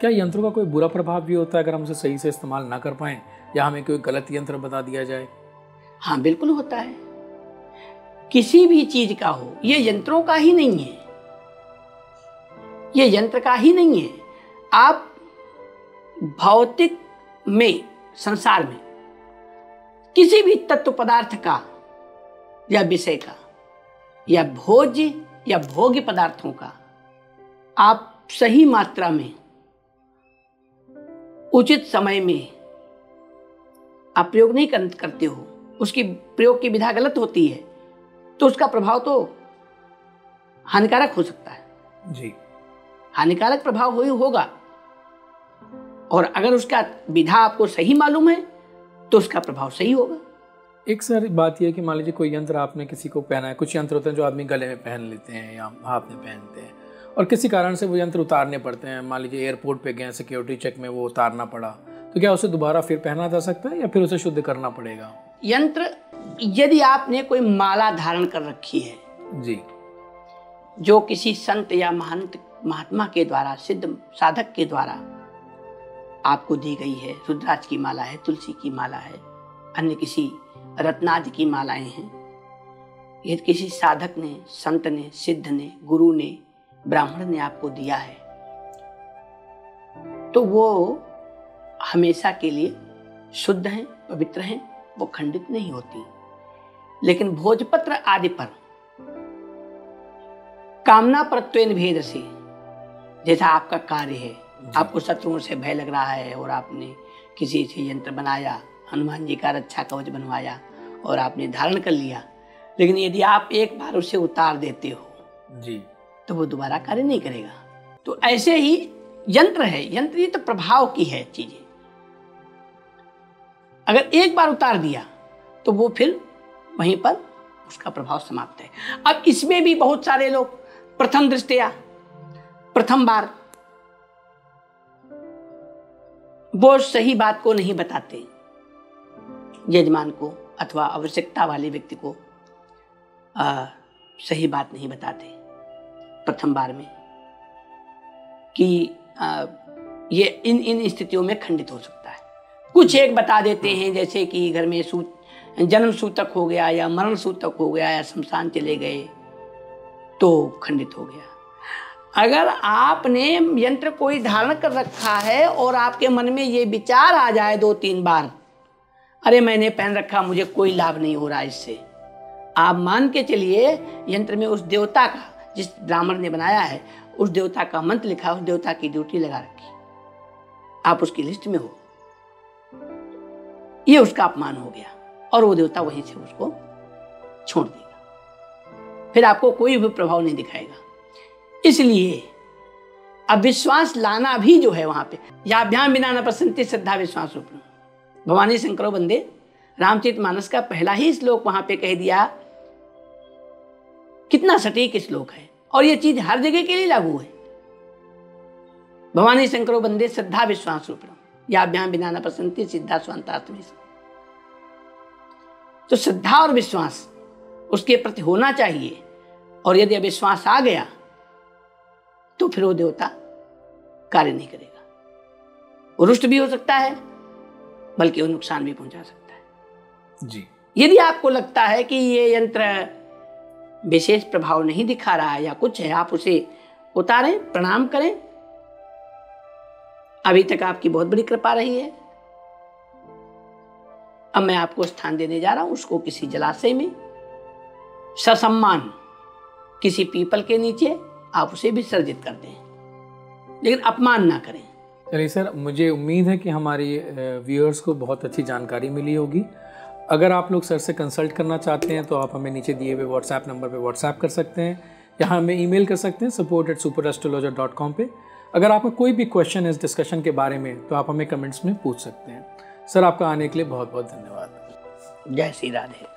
क्या यंत्रों का कोई बुरा प्रभाव भी होता है अगर हम उसे सही से इस्तेमाल ना कर पाए? या हमें कोई गलत यंत्र बता दिया जाए? हाँ बिल्कुल होता है। किसी भी चीज़ का हो, ये यंत्रों का ही नहीं है। ये यंत्र का ही नहीं है। आप भौतिक में, संसार में, किसी भी तत्व पदार्थ का, या विषय का, या भोज्य या भोग्य पदार्थों का, आप सही मात्रा में उचित समय में आप प्रयोग नहीं करते हो उसकी प्रयोग की विधा गलत होती है तो उसका प्रभाव तो हानिकारक हो सकता है। जी। हानिकारक प्रभाव हो होगा। और अगर उसका विधा आपको सही मालूम है तो उसका प्रभाव सही होगा। एक सर बात यह है कि मान लीजिए कोई यंत्र आपने किसी को पहना है कुछ यंत्र होते हैं जो आदमी गले में पहन लेते हैं या हाथ में पहनते हैं। और किसी कारण से वो यंत्र उतारने पड़ते हैं। मान लीजिए एयरपोर्ट पे गए सिक्योरिटी चेक में वो उतारना पड़ा तो क्या उसे दोबारा फिर पहना जा सकता है या फिर उसे शुद्ध करना पड़ेगा? यंत्र यदि आपने कोई माला धारण कर रखी है जी। जो किसी संत या महंत महात्मा के द्वारा सिद्ध साधक के द्वारा आपको दी गई है रुद्राज की माला है तुलसी की माला है अन्य किसी रत्नादि की मालाएँ हैं यदि किसी साधक ने संत ने सिद्ध ने गुरु ने ब्राह्मण ने आपको दिया है। तो वो हमेशा के लिए शुद्ध हैं पवित्र हैं वो खंडित नहीं होती। लेकिन भोजपत्र आदि पर कामना प्रत्वेन भेद से जैसा आपका कार्य है आपको शत्रुओं से भय लग रहा है और आपने किसी से यंत्र बनाया हनुमान जी का रक्षा कवच बनवाया और आपने धारण कर लिया। लेकिन यदि आप एक बार उसे उतार देते हो जी। तो वो दोबारा कार्य नहीं करेगा। तो ऐसे ही यंत्र है यंत्र ये तो प्रभाव की है चीज़ें। अगर एक बार उतार दिया तो वो फिर वहीं पर उसका प्रभाव समाप्त है। अब इसमें भी बहुत सारे लोग प्रथम दृष्टिया प्रथम बार वो सही बात को नहीं बताते। यजमान को अथवा आवश्यकता वाले व्यक्ति को आ, सही बात नहीं बताते। प्रथम बार में, कि ये इन इन स्थितियों में खंडित हो सकता है। कुछ एक बता देते हैं, जैसे कि घर में सूत, जन्म सूतक हो गया या मरण सूतक हो गया या शमशान चले गए तो खंडित हो गया। अगर आपने यंत्र कोई धारण कर रखा है और आपके मन में ये विचार आ जाए दो तीन बार, अरे मैंने पहन रखा, मुझे कोई लाभ नहीं हो रहा इससे। आप मान के चलिए, यंत्र में उस देवता का जिस ब्राह्मण ने बनाया है, उस देवता का मंत्र लिखा उस देवता की ड्यूटी लगा रखी। आप उसकी लिस्ट में हो। ये उसका अपमान हो गया और वो देवता वहीं से उसको छोड़ देगा। फिर आपको कोई भी प्रभाव नहीं दिखाएगा। इसलिए अविश्वास लाना भी जो है वहाँ पे, या अभ्याम बिना न प्रसन्नति श्रद्धा विश्वास भवानी शंकरो बंदे रामचरित मानस का पहला ही श्लोक वहाँ पे कह दिया कितना सटीक श्लोक है और ये चीज़ हर जगह के लिए लागू है। भवानी शंकरो बंदे श्रद्धा विश्वास रूप या अभ्याम बिना न प्रसन्नति सिद्धा स्वांतात्म तो श्रद्धा और विश्वास उसके प्रति होना चाहिए और यदि अविश्वास आ गया तो फिर वो देवता कार्य नहीं करेगा। रुष्ट भी हो सकता है बल्कि वो नुकसान भी पहुँचा सकता है। जी। यदि आपको लगता है कि ये यंत्र विशेष प्रभाव नहीं दिखा रहा है या कुछ है, आप उसे उतारें, प्रणाम करें। अभी तक आपकी बहुत बड़ी कृपा रही है। अब मैं आपको स्थान देने जा रहा हूँ, उसको किसी जलाशय में। ससम्मान, किसी पीपल के नीचे, आप उसे विसर्जित कर दें। लेकिन अपमान ना करें। चलिए सर, मुझे उम्मीद है कि हमारी व्यूअर्स को बहुत अच्छी जानकारी मिली होगी। अगर आप लोग सर से कंसल्ट करना चाहते हैं तो आप हमें नीचे दिए हुए व्हाट्सएप नंबर पर व्हाट्सएप कर सकते हैं। या हमें ईमेल कर सकते हैं support at super astrologer dot com पर अगर आपका कोई भी क्वेश्चन है इस डिस्कशन के बारे में तो आप हमें कमेंट्स में पूछ सकते हैं। सर, आपका आने के लिए बहुत बहुत धन्यवाद। जय श्री राधे।